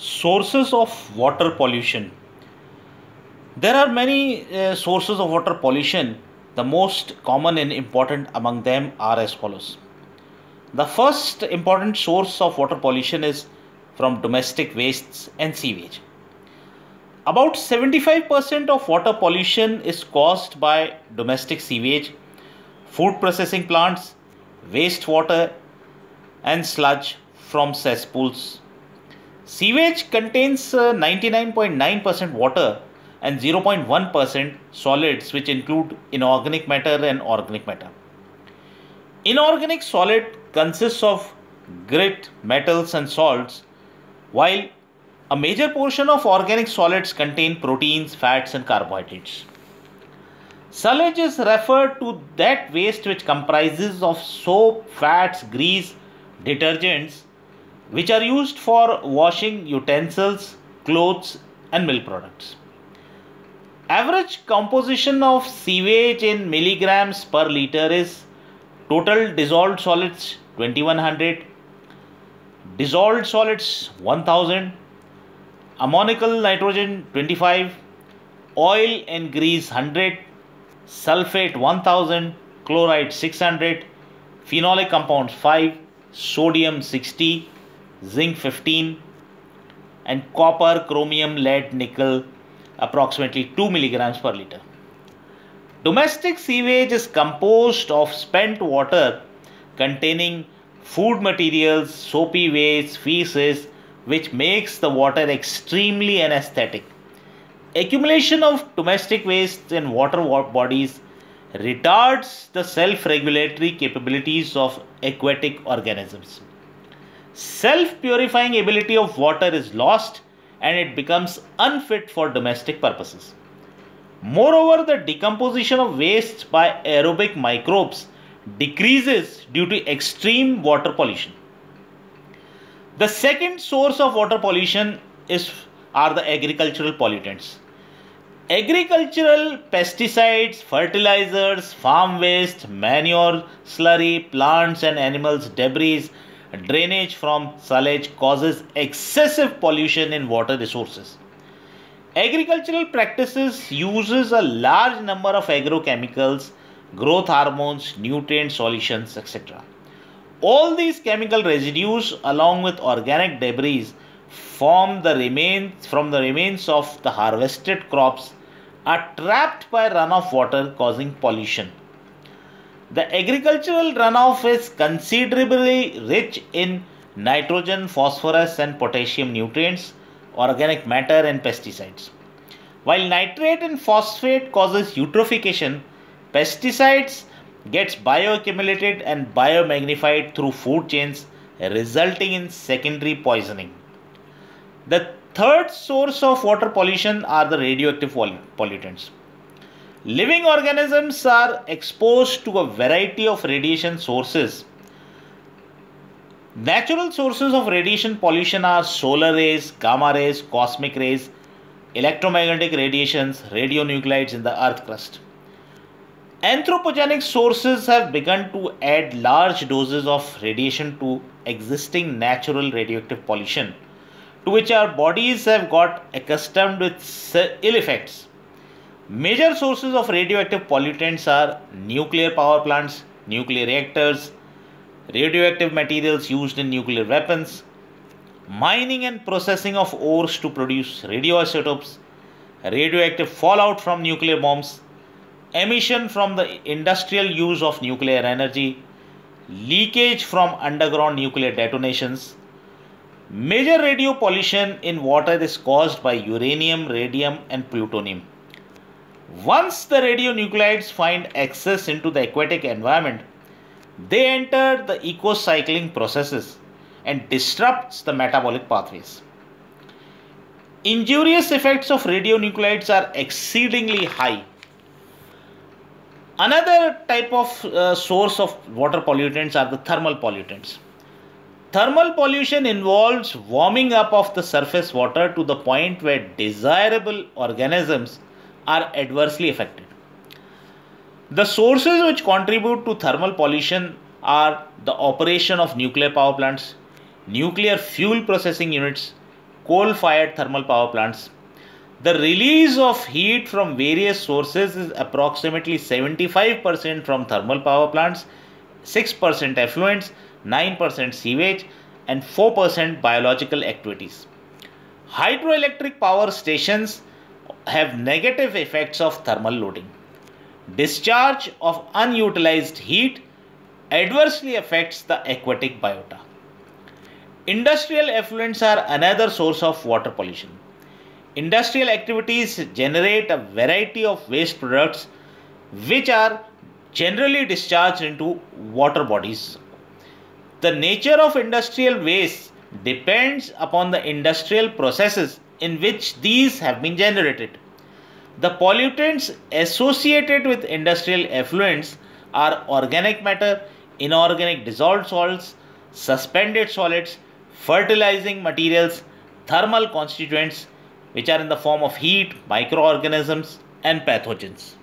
Sources of water pollution. There are many uh, sources of water pollution. The most common and important among them are as follows. The first important source of water pollution is from domestic wastes and sewage. About 75% of water pollution is caused by domestic sewage, food processing plants, wastewater, and sludge from cesspools Sewage contains 99.9% uh, water and 0.1% solids, which include inorganic matter and organic matter. Inorganic solid consists of grit, metals, and salts, while a major portion of organic solids contain proteins, fats, and carbohydrates. Sludge is referred to that waste which comprises of soap, fats, grease, detergents, which are used for washing utensils, clothes, and milk products. Average composition of sewage in milligrams per liter is total dissolved solids 2100, dissolved solids 1000, ammonical nitrogen 25, oil and grease 100, sulfate 1000, chloride 600, phenolic compounds 5, sodium 60, zinc 15 and copper, chromium, lead, nickel approximately 2 milligrams per liter. Domestic sewage is composed of spent water containing food materials, soapy waste, feces, which makes the water extremely anesthetic. Accumulation of domestic waste in water bodies retards the self regulatory capabilities of aquatic organisms self-purifying ability of water is lost and it becomes unfit for domestic purposes. Moreover, the decomposition of waste by aerobic microbes decreases due to extreme water pollution. The second source of water pollution is are the agricultural pollutants. Agricultural pesticides, fertilizers, farm waste, manure, slurry, plants and animals debris drainage from silage causes excessive pollution in water resources. Agricultural practices uses a large number of agrochemicals, growth hormones, nutrient solutions, etc. All these chemical residues along with organic debris form the remains from the remains of the harvested crops are trapped by runoff water causing pollution. The agricultural runoff is considerably rich in nitrogen, phosphorus, and potassium nutrients, organic matter, and pesticides. While nitrate and phosphate causes eutrophication, pesticides gets bioaccumulated and biomagnified through food chains, resulting in secondary poisoning. The third source of water pollution are the radioactive pollutants. Living organisms are exposed to a variety of radiation sources. Natural sources of radiation pollution are solar rays, gamma rays, cosmic rays, electromagnetic radiations, radionuclides in the earth crust. Anthropogenic sources have begun to add large doses of radiation to existing natural radioactive pollution, to which our bodies have got accustomed with ill effects. Major sources of radioactive pollutants are nuclear power plants, nuclear reactors, radioactive materials used in nuclear weapons, mining and processing of ores to produce radioisotopes, radioactive fallout from nuclear bombs, emission from the industrial use of nuclear energy, leakage from underground nuclear detonations. Major radio pollution in water is caused by uranium, radium, and plutonium. Once the radionuclides find access into the aquatic environment, they enter the eco-cycling processes and disrupts the metabolic pathways. Injurious effects of radionuclides are exceedingly high. Another type of uh, source of water pollutants are the thermal pollutants. Thermal pollution involves warming up of the surface water to the point where desirable organisms are adversely affected. The sources which contribute to thermal pollution are the operation of nuclear power plants, nuclear fuel processing units, coal fired thermal power plants. The release of heat from various sources is approximately 75% from thermal power plants, 6% effluents, 9% sewage, and 4% biological activities. Hydroelectric power stations have negative effects of thermal loading. Discharge of unutilized heat adversely affects the aquatic biota. Industrial effluents are another source of water pollution. Industrial activities generate a variety of waste products which are generally discharged into water bodies. The nature of industrial waste depends upon the industrial processes in which these have been generated. The pollutants associated with industrial effluents are organic matter, inorganic dissolved salts, suspended solids, fertilizing materials, thermal constituents, which are in the form of heat, microorganisms, and pathogens.